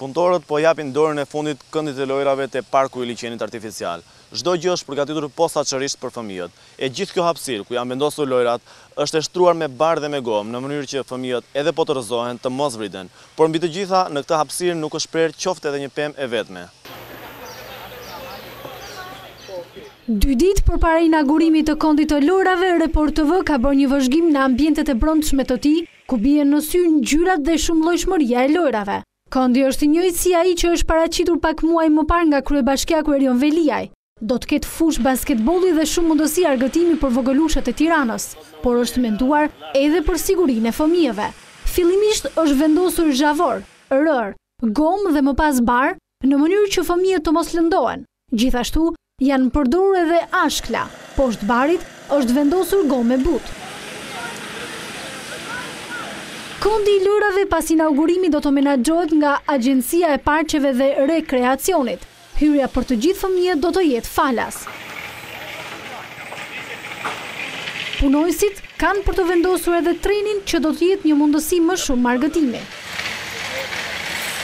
Punëtorët po japin dorën e fundit këndit të lojërave te Parku i Liqenit Artificial. Çdo gjë është përgatitur posaçërisht për fëmijët. E gjithë kjo hapësirë, ku janë vendosur lojërat, është e shtruar me bar dhe me gomë, në mënyrë që fëmijët edhe po të rrëzohen, të mos vriten. Por mbi të gjitha, në këtë hapësirë nuk është prerë qoftë edhe një pemë e vetme. Dy ditë përpara inagurimit të këndit të lojërave, Report TV ka bërë një vëzhgim në ambientet e brendshme të tij, ku bien në sy ngjyrat dhe shumëllojshmëria e lojrave. Këndi është i njëjtë si ai që është paraqitur pak muaj më parë nga kryebashkiaku Erion Veliaj. Do të ketë fushë basketbolli dhe shumë mundësi argëtimi për vogëlushët e Tiranës, por është menduar edhe për sigurinë e fëmijëve. Fillimisht është vendosur zhavor, rërë, gomë dhe më pas bar, në mënyrë që fëmijët të mos lëndohen. Gjithashtu, janë përdorur edhe ashkla. Poshtë barit është vendosur gomë e butë. Këndi i lojrave pas inaugurimit do të menaxhohet nga Agjencia e Parqeve dhe Rekreacionit. Hyrja për të gjithë fëmijët do të jetë falas. Punonjësit kanë për të vendosur edhe trenin që do të jetë një mundësi më shumë argëtimi.